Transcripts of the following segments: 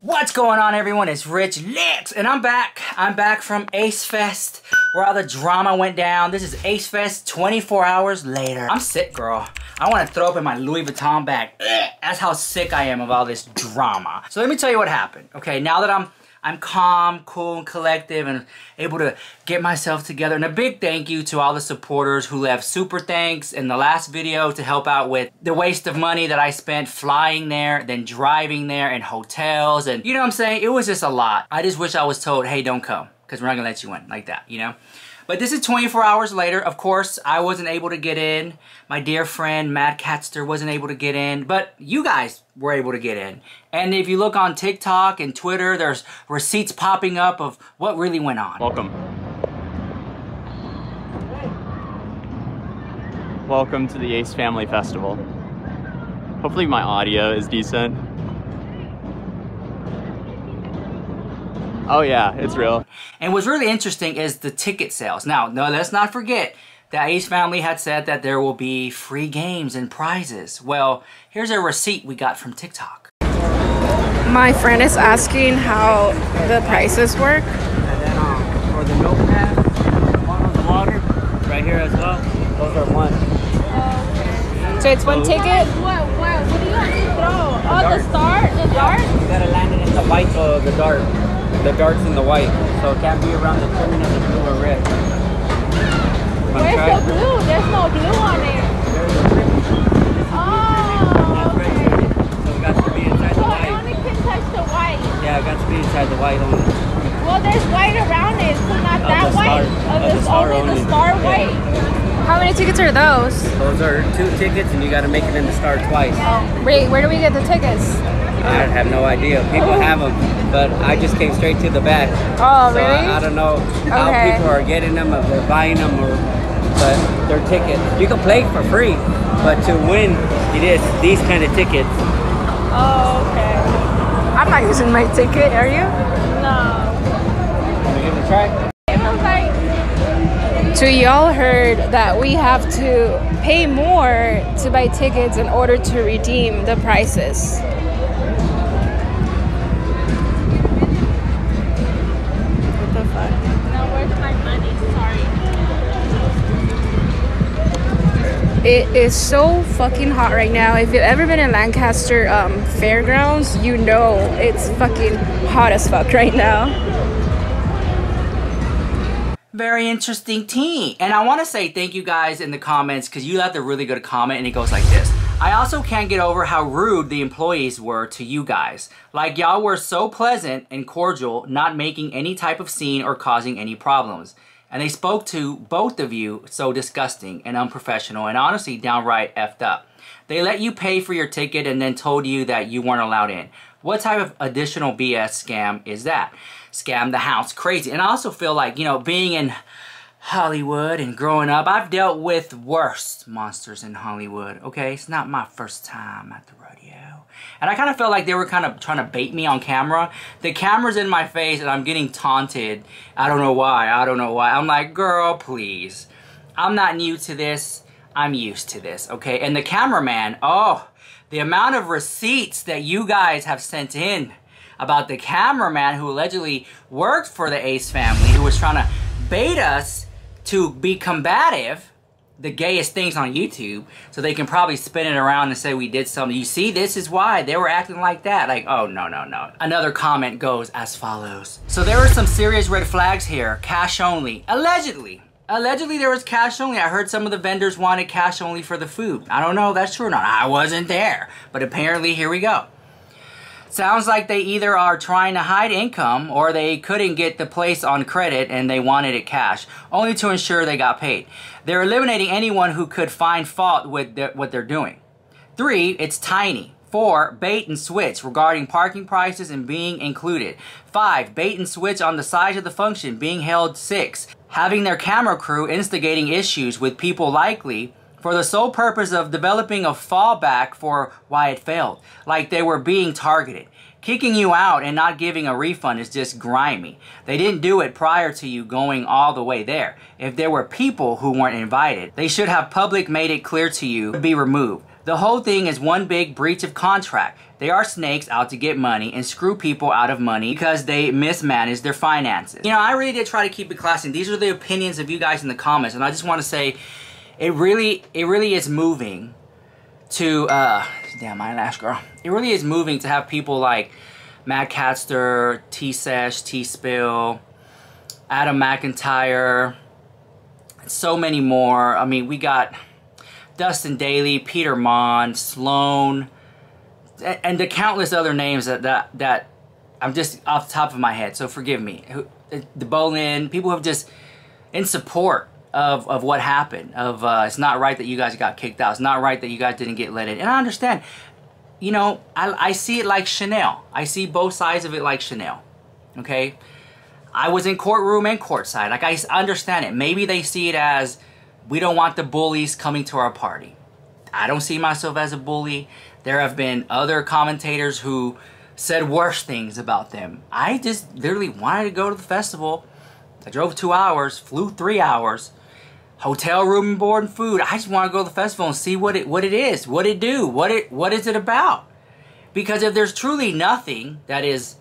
What's going on everyone? It's Rich Lux and I'm back. I'm back from Ace Fest where all the drama went down. This is Ace Fest 24 hours later. I'm sick, girl. I want to throw up in my Louis Vuitton bag. That's how sick I am of all this drama. So let me tell you what happened. Okay, now that I'm I'm calm, cool, and collective and able to get myself together. And a big thank you to all the supporters who left super thanks in the last video to help out with the waste of money that I spent flying there, then driving there and hotels. And you know what I'm saying? It was just a lot. I just wish I was told, hey, don't come because we're not gonna let you in like that, you know? But this is 24 hours later. Of course, I wasn't able to get in. My dear friend Mad Catster wasn't able to get in, but you guys were able to get in. And if you look on TikTok and Twitter, there's receipts popping up of what really went on. Welcome. Welcome to the Ace Family Festival. Hopefully my audio is decent. Oh yeah, it's real. And what's really interesting is the ticket sales. Now, no, let's not forget that Ace Family had said that there will be free games and prizes. Well, here's a receipt we got from TikTok. My friend is asking how the prices work. And then um, for the notepad, one the water, right here as well. Those are one. So it's one ticket? What, what, what do you have to throw? Oh, dart. the star? The dart? You gotta land it in the white of the dart. The dart's in the white, so it can't be around the trimming of the blue or red. Where's try the blue? There's no blue on it. There's the. Oh, okay. So it got to be inside So the I white. only can touch the white. Yeah, it got to be inside the white only. Well, there's white around it, so not Of that the white. star- Of of the, the star only, only. the star Yeah. white. How many tickets are those? Those are two tickets, and you got to make it in the star twice. Oh. Wait, where do we get the tickets? I have no idea. People oh. have them, but I just came straight to the back. Oh, So I, I don't know how Okay. people are getting them, if they're buying them, or but they're tickets. You can play for free, but to win, it is these kind of tickets. Oh, okay. I'm not using my ticket, are you? No. Wanna give it a try? It was So y'all heard that we have to pay more to buy tickets in order to redeem the prices. It is so fucking hot right now. If you've ever been in Lancaster um, Fairgrounds, you know it's fucking hot as fuck right now. Very interesting team. And I want to say thank you guys in the comments because you left a really good comment and it goes like this. I also can't get over how rude the employees were to you guys. Like y'all were so pleasant and cordial, not making any type of scene or causing any problems. And they spoke to both of you so disgusting and unprofessional and honestly downright effed up. They let you pay for your ticket and then told you that you weren't allowed in. What type of additional BS scam is that? Scam the house crazy. And I also feel like, you know, being in Hollywood and growing up, I've dealt with worse monsters in Hollywood, okay? It's not my first time at the rodeo. And I kind of felt like they were kind of trying to bait me on camera. The camera's in my face and I'm getting taunted. I don't know why. I don't know why. I'm like, girl, please. I'm not new to this. I'm used to this, okay? And the cameraman, oh, the amount of receipts that you guys have sent in about the cameraman who allegedly worked for the Ace family, who was trying to bait us to be combative, the gayest things on YouTube, so they can probably spin it around and say we did something. You see, this is why they were acting like that. Like, oh, no, no, no. Another comment goes as follows. So there were some serious red flags here. Cash only. Allegedly. Allegedly, there was cash only. I heard some of the vendors wanted cash only for the food. I don't know if that's true or not. I wasn't there. But apparently, here we go. Sounds like they either are trying to hide income or they couldn't get the place on credit and they wanted it cash, only to ensure they got paid. They're eliminating anyone who could find fault with their, what they're doing. Three, it's tiny. Four, bait and switch regarding parking prices and being included. Five, bait and switch on the size of the function being held. Six, having their camera crew instigating issues with people likely for the sole purpose of developing a fallback for why it failed, like they were being targeted. Kicking you out and not giving a refund is just grimy. They didn't do it prior to you going all the way there. If there were people who weren't invited, they should have public made it clear to you to be removed. The whole thing is one big breach of contract. They are snakes out to get money and screw people out of money because they mismanage their finances. You know, I really did try to keep it classy. These are the opinions of you guys in the comments, and I just want to say, it really, it really is moving to, uh, damn, my last girl. It really is moving to have people like Mad Catster, T-Sesh, Tea Spill, Adam McIntyre, so many more. I mean, we got Dustin Daly, Peter Monn, Sloan, and the countless other names that, that, that I'm just off the top of my head, so forgive me. The Bolin, people have just, in support of, of what happened, of uh, it's not right that you guys got kicked out, it's not right that you guys didn't get let in. And I understand, you know, I, I see it like Chanel. I see both sides of it like Chanel, okay? I was in courtroom and courtside. Like, I understand it. Maybe they see it as, we don't want the bullies coming to our party. I don't see myself as a bully. There have been other commentators who said worse things about them. I just literally wanted to go to the festival. I drove two hours, flew three hours, hotel room and board and food. I just want to go to the festival and see what it what it is, what it do, what it what is it about. Because if there's truly nothing that is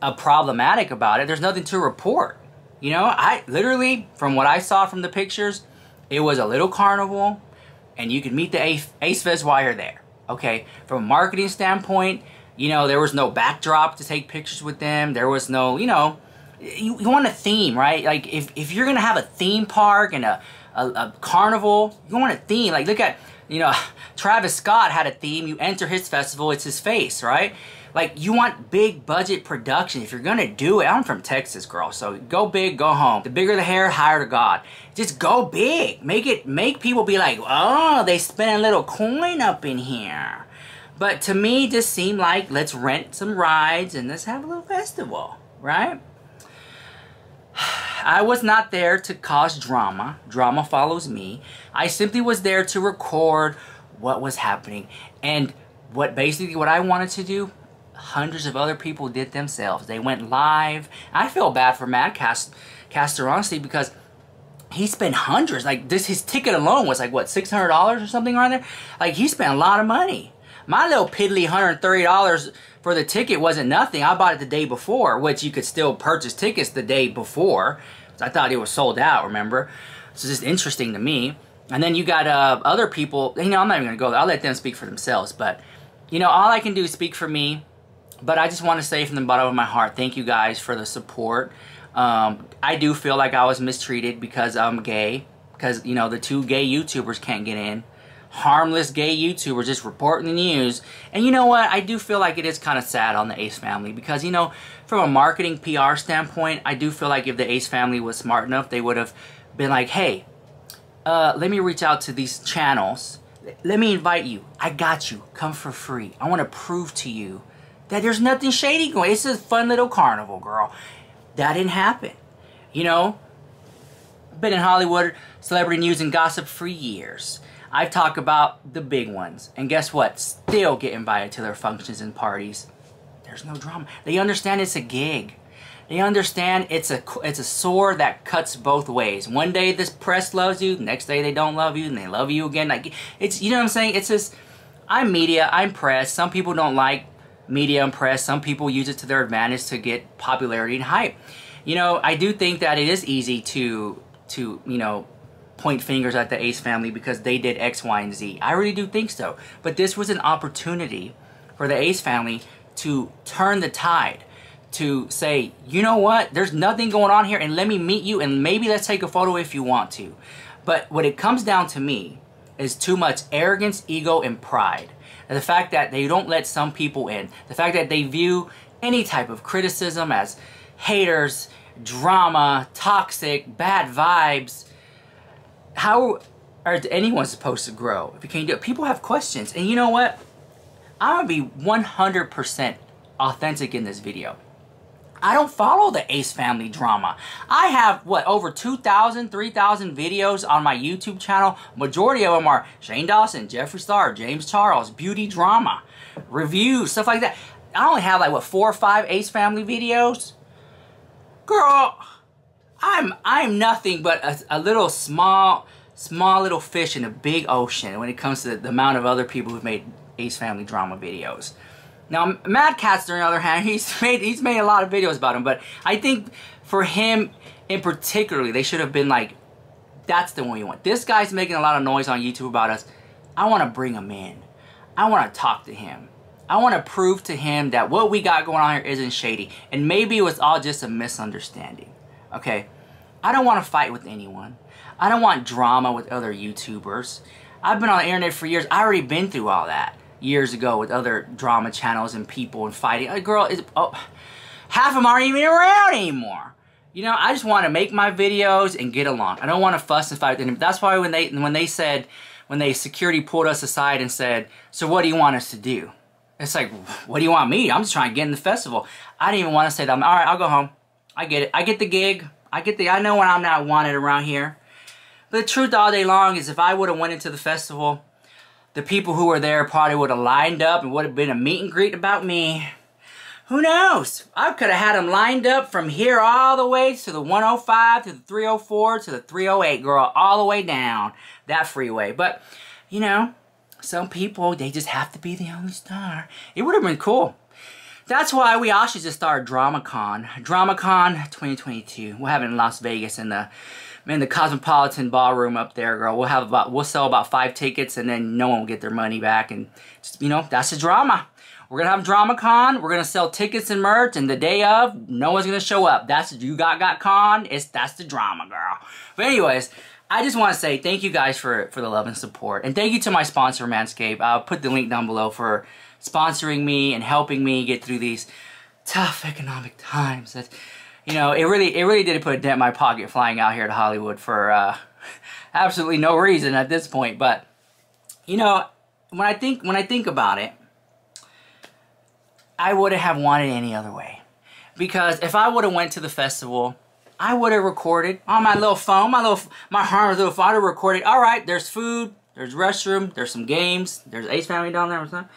a problematic about it, there's nothing to report. You know, I literally from what I saw from the pictures, it was a little carnival, and you could meet the Ace, Ace Fest while you're there. Okay, from a marketing standpoint, you know, there was no backdrop to take pictures with them. There was no, you know, you, you want a theme, right? Like, if, if you're to have a theme park and a, a, a carnival, you want a theme. Like, look at, you know, Travis Scott had a theme. You enter his festival, it's his face, right? Like, you want big budget production. If you're gonna do it, I'm from Texas, girl, so go big, go home. The bigger the hair, higher the God. Just go big. Make it, make people be like, oh, they spent a little coin up in here. But to me, just seemed like, let's rent some rides and let's have a little festival, right? I was not there to cause drama. Drama follows me. I simply was there to record what was happening. And what basically what I wanted to do, hundreds of other people did themselves. They went live. I feel bad for Matt Cast Caster because he spent hundreds. Like this, his ticket alone was like what six hundred dollars or something around there. Like he spent a lot of money. My little piddly hundred thirty dollars for the ticket wasn't nothing. I bought it the day before, which you could still purchase tickets the day before. I thought it was sold out. Remember, it's just interesting to me. And then you got uh, other people. You know, I'm not even gonna go. There. I'll let them speak for themselves. But you know, all I can do is speak for me. But I just want to say from the bottom of my heart, thank you guys for the support. Um, I do feel like I was mistreated because I'm gay. Because, you know, the two gay YouTubers can't get in. Harmless gay YouTubers just reporting the news. And you know what? I do feel like it is kind of sad on the Ace family. Because, you know, from a marketing PR standpoint, I do feel like if the Ace family was smart enough, they would have been like, hey, uh, let me reach out to these channels. Let me invite you. I got you. Come for free. I want to prove to you that there's nothing shady going. It's a fun little carnival, girl. That didn't happen. You know, been in Hollywood, celebrity news and gossip for years. I've talked about the big ones. And guess what? Still get invited to their functions and parties. There's no drama. They understand it's a gig. They understand it's a it's a sword that cuts both ways. One day this press loves you, next day they don't love you, and they love you again. Like it's you know what I'm saying? It's just I'm media, I'm press. Some people don't like media and press. Some people use it to their advantage to get popularity and hype. You know, I do think that it is easy to to you know point fingers at the Ace family because they did X, Y, and Z. I really do think so. But this was an opportunity for the Ace family to turn the tide to say, you know what, there's nothing going on here and let me meet you and maybe let's take a photo if you want to. But what it comes down to me is too much arrogance, ego, and pride. And the fact that they don't let some people in. The fact that they view any type of criticism as haters, drama, toxic, bad vibes. How are anyone supposed to grow if you can't do it? People have questions. And you know what? I'm to be 100% authentic in this video. I don't follow the Ace Family drama. I have, what, over 2,000, 3,000 videos on my YouTube channel. Majority of them are Shane Dawson, Jeffree Star, James Charles, beauty drama, reviews, stuff like that. I only have like, what, four or five Ace Family videos? Girl, I'm, I'm nothing but a, a little small small little fish in a big ocean when it comes to the, the amount of other people who've made Ace Family drama videos. Now, Mad on the other hand, he's made he's made a lot of videos about him, but I think for him in particularly, they should have been like, that's the one we want. This guy's making a lot of noise on YouTube about us. I want to bring him in. I want to talk to him. I want to prove to him that what we got going on here isn't shady. And maybe it was all just a misunderstanding. Okay? I don't want to fight with anyone. I don't want drama with other YouTubers. I've been on the internet for years. I already been through all that years ago with other drama channels and people and fighting. A girl is oh, half of them aren't even around anymore. You know, I just want to make my videos and get along. I don't want to fuss and fight with them. That's why when they when they said when they security pulled us aside and said, "So what do you want us to do?" It's like, "What do you want me? I'm just trying to get in the festival." I didn't even want to say that. All right, I'll go home. I get it. I get the gig. I get the. I know when I'm not wanted around here. But the truth all day long is, if I would have went into the festival the people who were there probably would have lined up and would have been a meet and greet about me. Who knows? I could have had them lined up from here all the way to the 105, to the 304, to the 308, girl, all the way down that freeway. But, you know, some people, they just have to be the only star. It would have been cool. That's why we all should just start DramaCon. DramaCon 2022. We'll have it in Las Vegas in the in the Cosmopolitan Ballroom up there, girl. We'll have about we'll sell about five tickets, and then no one will get their money back. And just, you know, that's the drama. We're gonna have DramaCon. We're gonna sell tickets and merch, and the day of, no one's gonna show up. That's you got got con. It's that's the drama, girl. But anyways. I just want to say thank you guys for, for the love and support. And thank you to my sponsor, Manscaped. I'll put the link down below for sponsoring me and helping me get through these tough economic times. That's, you know, it really it really did put a dent in my pocket flying out here to Hollywood for uh, absolutely no reason at this point. But you know, when I think when I think about it, I wouldn't have wanted any other way. Because if I would have went to the festival, I would have recorded on my little phone, my little my harmless little. I recorded. All right, there's food, there's restroom, there's some games, there's Ace Family down there or something.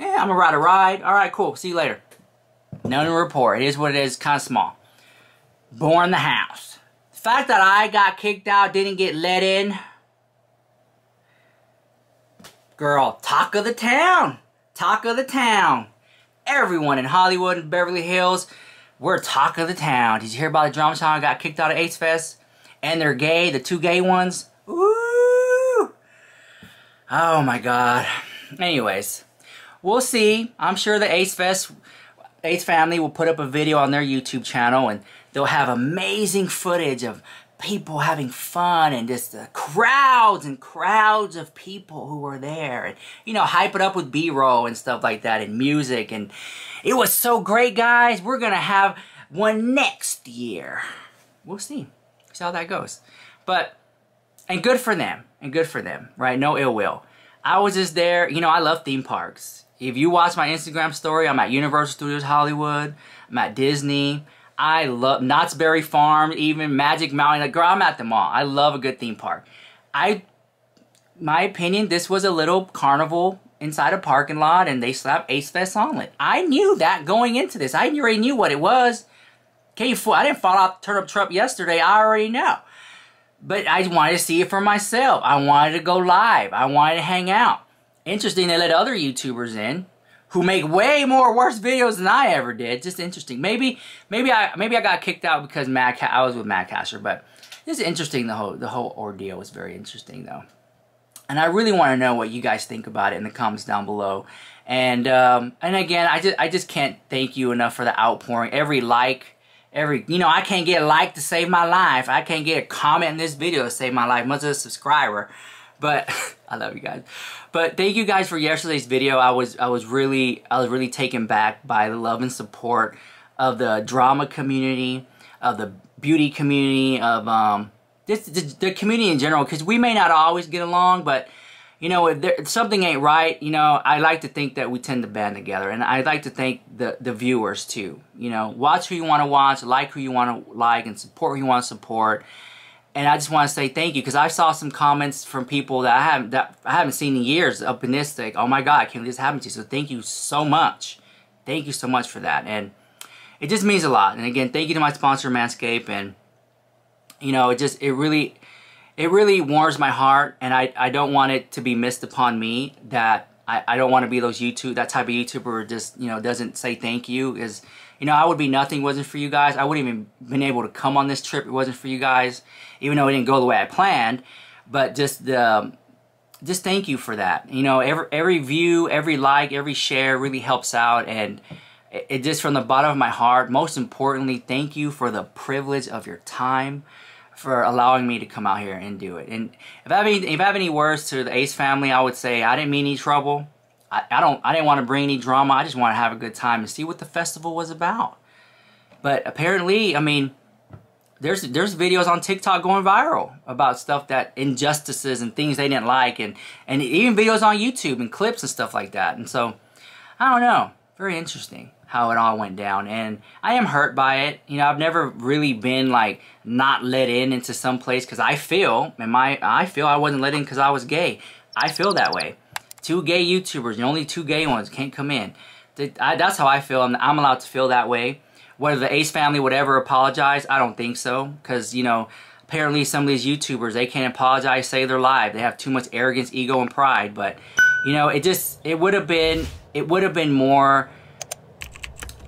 Yeah, I'm gonna ride a ride. All right, cool. See you later. No new report. It is what it is. Kind of small. Born the house. The fact that I got kicked out, didn't get let in. Girl, talk of the town. Talk of the town. Everyone in Hollywood and Beverly Hills, we're talk of the town. Did you hear about the drama channel got kicked out of Ace Fest? And they're gay, the two gay ones. Ooh. Oh my god. Anyways, we'll see. I'm sure the Ace Fest Ace Family will put up a video on their YouTube channel and they'll have amazing footage of people having fun and just the crowds and crowds of people who were there. And you know hype it up with b-roll and stuff like that and music. And it was so great guys. We're gonna have one next year. We'll see. See how that goes. But and good for them. And good for them right? No ill will. I was just there. You know i love theme parks if you watch my Instagram story, I'm at Universal Studios Hollywood. I'm at Disney. I love Knott's Berry Farm, even Magic Mountain. Like, girl, I'm at them all. I love a good theme park. I, my opinion, this was a little carnival inside a parking lot, and they slapped Ace Fest on it. I knew that going into this. I already knew what it was. Okay, I didn't fall off the turnip truck yesterday. I already know. But I wanted to see it for myself. I wanted to go live. I wanted to hang out. Interesting, they let other YouTubers in who make way more worse videos than I ever did. Just interesting. Maybe, maybe I, maybe I got kicked out because Matt, I was with Mad Catster, but this is interesting. The whole, the whole ordeal was very interesting, though. And I really want to know what you guys think about it in the comments down below. And um, and again, I just I just can't thank you enough for the outpouring. Every like, every you know, I can't get a like to save my life. I can't get a comment in this video to save my life, much as a subscriber. But I love you guys. But thank you guys for yesterday's video. I was I was really I was really taken back by the love and support of the drama community, of the beauty community, of um this the, community in general. Because we may not always get along, but you know if, there, if something ain't right, you know I like to think that we tend to band together, and I like to thank the the viewers too. You know, watch who you want to watch, like who you want to like, and support who you want to support and I just want to say thank you because I saw some comments from people that I haven't that I haven't seen in years this like oh my god believe this happened to you? So thank you so much. Thank you so much for that. And it just means a lot. And again thank you to my sponsor Manscaped. And you know it just it really it really warms my heart, and I, I don't want it to be missed upon me that I, I don't want to be those YouTube, that type of YouTuber just, you know, doesn't say thank you. Is you know, I would be nothing wasn't for you guys. I wouldn't even been able to come on this trip. It wasn't for you guys, even though it didn't go the way I planned. But just the, just thank you for that. You know, every every view, every like, every share really helps out, and it, it just from the bottom of my heart. Most importantly, thank you for the privilege of your time for allowing me to come out here and do it. And if I have any, if I have any words to the Ace family, I would say I didn't mean any trouble. I, I don't I didn't want to bring any drama. I just want to have a good time and see what the festival was about. But apparently, I mean, there's there's videos on TikTok going viral about stuff that injustices and things they didn't like and and even videos on YouTube and clips and stuff like that. And so I don't know. Very interesting how it all went down and I am hurt by it. You know, I've never really been like not let in into some place cuz I feel and my I feel I wasn't let in cuz I was gay. I feel that way. Two gay YouTubers, the only two gay ones can't come in. That's how I feel and I'm allowed to feel that way. Whether the Ace family would ever apologize, I don't think so cuz you know, apparently some of these YouTubers, they can't apologize, say they're live. They have too much arrogance, ego and pride, but you know, it just it would have been it would have been more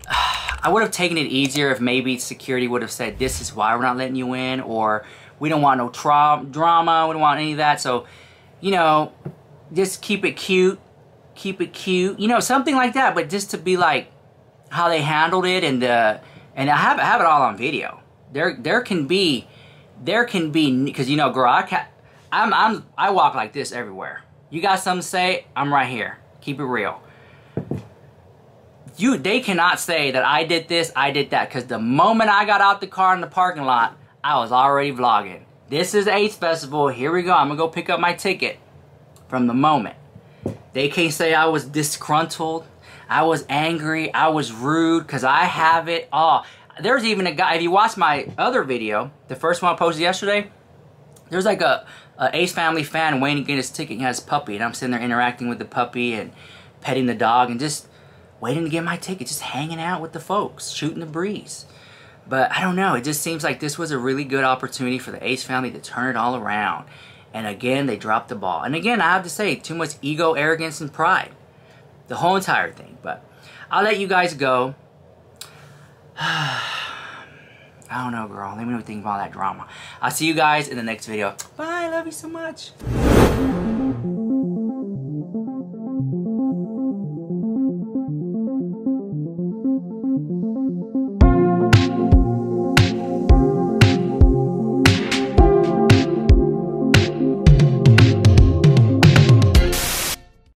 I would have taken it easier if maybe security would have said, this is why we're not letting you in, or we don't want no tra drama, we don't want any of that. So, you know, just keep it cute, keep it cute, you know, something like that. But just to be like how they handled it, and the and I have I have it all on video. There there can be there can be because you know, girl, I can I'm I'm I walk like this everywhere. You got something to say? I'm right here. Keep it real you they cannot say that I did this, I did that, because the moment I got out the car in the parking lot, I was already vlogging. This is Ace Festival. Here we go. I'm gonna go pick up my ticket from the moment. They can't say I was disgruntled. I was angry. I was rude because I have it all. There's even a guy, if you watch my other video, the first one I posted yesterday, there's like a, a Ace Family fan waiting to get his ticket. He has puppy, and I'm sitting there interacting with the puppy and petting the dog and just waiting to get my ticket, just hanging out with the folks, shooting the breeze. But I don't know, it just seems like this was a really good opportunity for the Ace family to turn it all around. And again, they dropped the ball. And again, I have to say, too much ego, arrogance, and pride. The whole entire thing. But I'll let you guys go. I don't know, girl. Let me know what you think about that drama. I'll see you guys in the next video. Bye. Love you so much.